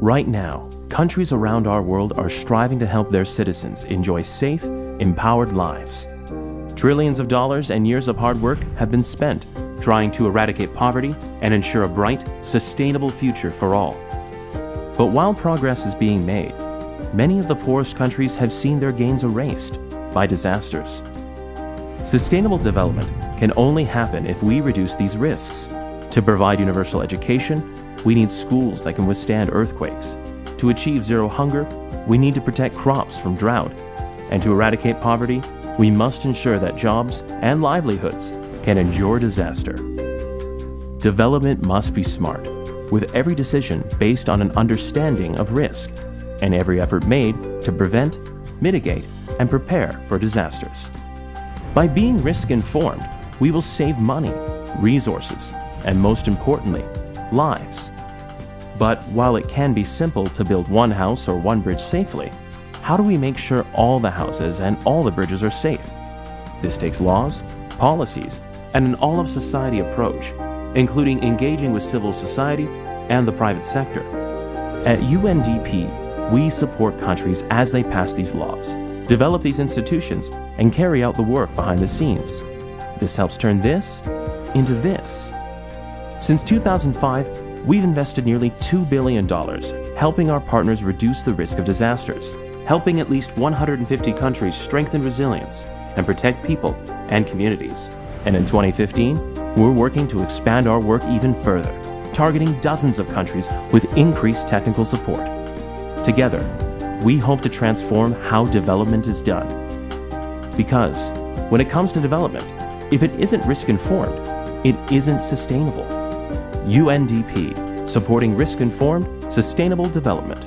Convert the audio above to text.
Right now, countries around our world are striving to help their citizens enjoy safe, empowered lives. Trillions of dollars and years of hard work have been spent trying to eradicate poverty and ensure a bright, sustainable future for all. But while progress is being made, many of the poorest countries have seen their gains erased by disasters. Sustainable development can only happen if we reduce these risks. To provide universal education, we need schools that can withstand earthquakes. To achieve zero hunger, we need to protect crops from drought. And to eradicate poverty, we must ensure that jobs and livelihoods can endure disaster. Development must be smart, with every decision based on an understanding of risk, and every effort made to prevent, mitigate, and prepare for disasters. By being risk informed, we will save money, resources, and most importantly, lives. But while it can be simple to build one house or one bridge safely, how do we make sure all the houses and all the bridges are safe? This takes laws, policies, and an all of society approach, including engaging with civil society and the private sector. At UNDP, we support countries as they pass these laws, develop these institutions, and carry out the work behind the scenes. This helps turn this into this. Since 2005, we've invested nearly $2 billion helping our partners reduce the risk of disasters, helping at least 150 countries strengthen resilience and protect people and communities. And in 2015, we're working to expand our work even further, targeting dozens of countries with increased technical support. Together, we hope to transform how development is done. Because when it comes to development, if it isn't risk informed, it isn't sustainable. UNDP, supporting risk informed, sustainable development.